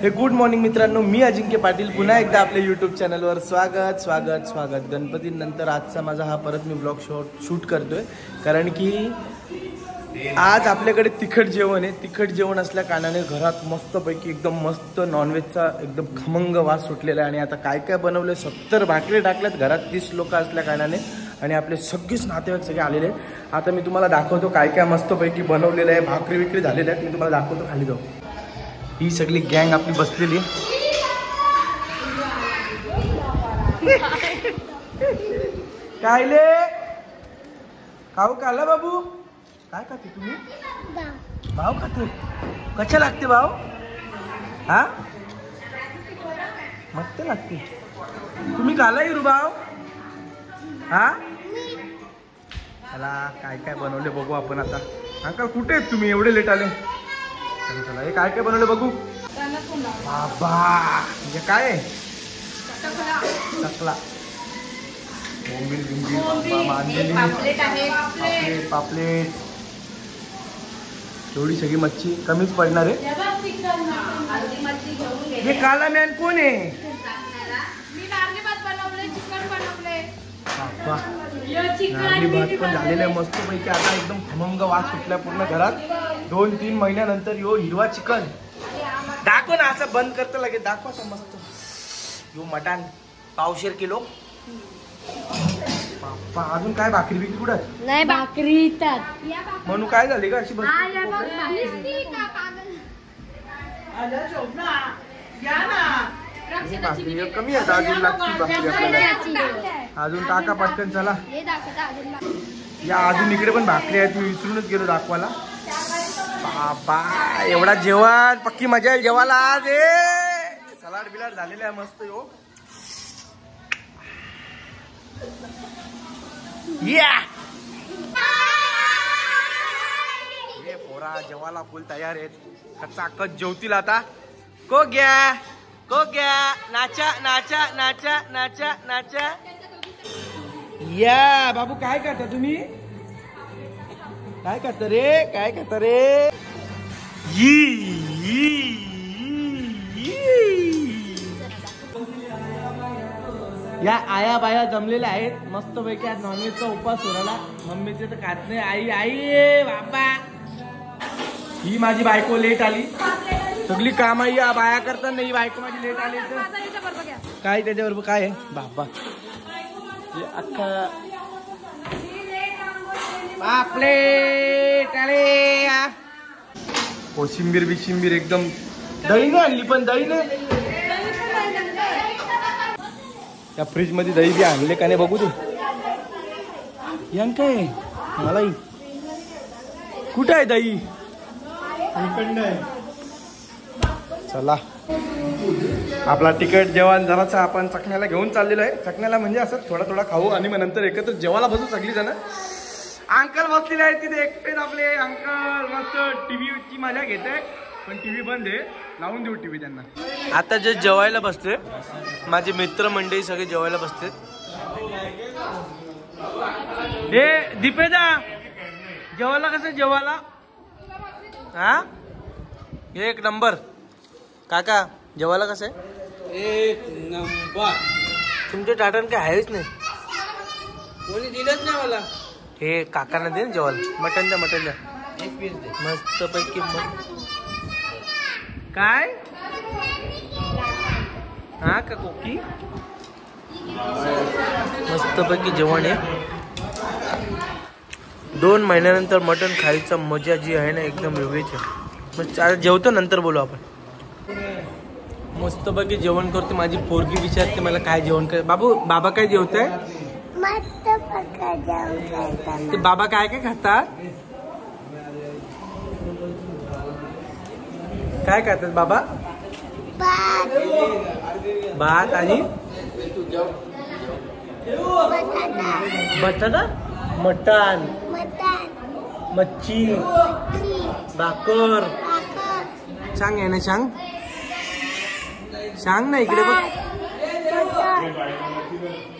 हे good morning मित्रांनो मी अजिंक्य पाटील. पुन्हा एकदा आपल्या यूट्यूब चॅनलवर स्वागत स्वागत स्वागत. गणपतीनंतर आजचा माझा हा परत मी ब्लॉग शॉट शूट करतोय. कारण की आज आपल्याकडे तिखट जेवण आहे. तिखट जेवण असल्या कारणाने घरात मस्तपैकी एकदम मस्त नॉनव्हेजचा एकदम खमंग वास सुटलेला आहे. आणि आता काय काय बनवलं सत्तर भाकरी टाकल्यात. घरात तीस लोक असल्या कारणाने. आणि आपले सगळेच नातेवाईक सगळे आलेले आहेत. आता मी तुम्हाला दाखवतो काय काय मस्तपैकी बनवलेलं आहे. भाकरी विक्री झालेल्या आहेत. मी तुम्हाला दाखवतो खाली जाऊ. ही सगळी गँग आपली बसलेली कायले खाऊ काला बाबू? काय खाते तुम्ही? भाव खाते. कशा लागते भाव? हा? मस्त लागते. तुम्ही खाला हिरू भाव? हा? चला काय काय बनवले बघू आपण आता. अंकल कुठे आहेत तुम्ही? एवढे लेट आले. चला चला. हे काय काय बनवलं बघू? बाबा म्हणजे काय? चकला. बोंबील बिंबील बाबा, मांदेली पापलेट एवढी सगळी मच्छी कमीच पडणार आहे. हे काला मॅन कोण आहे? बाबा. नारळी भात पण झालेला आहे मस्त पैकी आता एकदम खमंग वास सुटला पूर्ण घरात. दोन तीन महिन्यानंतर यो हिरवा चिकन. दाखव ना असं बंद करतं लगेच दाखव असं मस्त. यो मटण. पावशेर किलो. अजून काय भाकरी बिकरी कुठं? नाही भाकरी येतात म्हणून काय झाली का अशी बस एक कमी आहेत अजून लागतील भाकरी आपल्याला. अजून टाका पटकन चला. या अजून इकडे पण भाकरी आहेत मी विसरूनच गेलो दाखवायला. बाबा एवढा जेवण पक्की मजा येईल जेवायला आज ए! सलाड बिलाड झालेला आहे मस्त यो. या! हे पोरा जेवायला फुल तयार आहेत. कच्चा कच जेवतील आता. को घ्या को घ्या नाचा नाचा नाचा नाचा नाचा. या बाबू काय करता तुम्ही? काय करता रे? काय करता रे? यी, यी, यी. या आया बाया जमलेल्या आहेत. मस्त पैकी आज नॉनव्हेजचा उपास सोडायला. मम्मीचे तर खात नाही. आई आई बाबा. ही माझी बायको लेट आली. सगळी काम आई या बाया करतात नाही बायको माझी लेट आली तर. काय त्याच्याबरोबर काय आहे? बाबा. हे अख्खा बापले टाळे. कोशिंबीर बिशिंबीर एकदम दही नाही आणली पण दही नाही. त्या फ्रीजमध्ये दही बी आणले का नाही बघू दे. यान काय मलाही. कुठं आहे दही? चला. आपला तिकट जेवण जरासा आपण चकण्याला घेऊन चाललेलो आहे. चकण्याला म्हणजे असं थोडा थोडा खाऊ आणि मग नंतर एकत्र जेवायला बसू सगळी जण. अंकल बसलेले आहेत तिथे एकटेच आपले. अंकल मस्त टीव्हीची मजा घेत आहे पण टीव्ही बंद आहे. लावून देऊ टीव्ही त्यांना. आता जे जेवायला बसते माझे मित्र मंडळी सगळे जेवायला बसते हे दीपेदा जेवायला कसं जेवायला? हा? एक नंबर. काका जेवायला कसं आहे? एक नंबर. तुमच्या टाटन काय आहेच नाही. कोणी दिलंच नाही मला. हे काकांना दे ना जेवायला. मटन द्या मटन द्या. एक पीस दे. मस्त पैकी काय? हा का कोकी? मस्त पैकी जेवण आहे. दोन महिन्यानंतर मटण खायचा मजा जी आहे ना एकदम वेगळीच आहे. मग आता जेवतो नंतर बोलू आपण. मस्त पैकी जेवण करतो. माझी पोरगी विचारते मला काय जेवण कर बाबू बाबा काय जेवत आहे ते बाबा काय काय खातात? काय खातात बाबा? भात आणि? बटाटा? मटण. मटण मच्छी. भाकर. सांग आहे ना सांग. सांग ना इकडे बघ.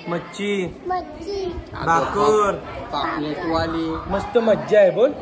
मच्छी. मच्छी. भाकर. पापलेट वाली मस्त मज्जा आहे बोल.